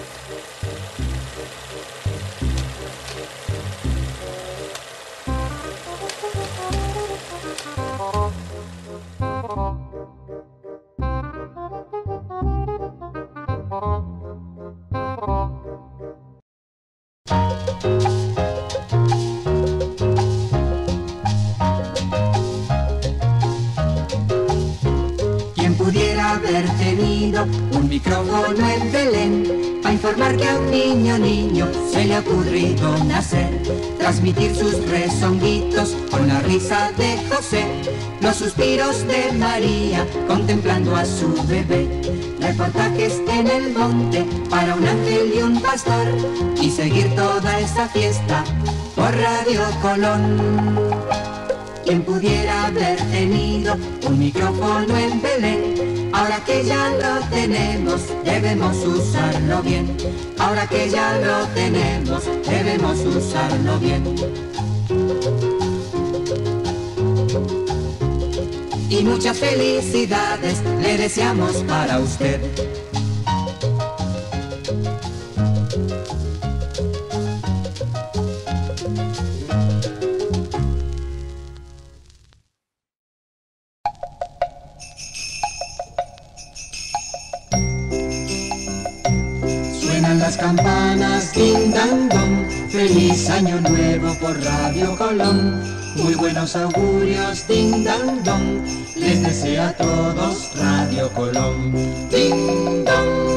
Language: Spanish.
Thank you. Pudiera haber tenido un micrófono en Belén para informar que a un niño niño se le ha ocurrido nacer, transmitir sus rezonguitos con la risa de José, los suspiros de María contemplando a su bebé, reportajes en el monte para un ángel y un pastor y seguir toda esta fiesta por Radio Colón. Quien pudiera haber tenido un micrófono en Belén, ahora que ya lo tenemos, debemos usarlo bien. Ahora que ya lo tenemos, debemos usarlo bien. Y muchas felicidades le deseamos para usted. Las campanas, ding dan don, feliz año nuevo por Radio Colón. Muy buenos augurios, ding dan don, les desea a todos Radio Colón. Ding don.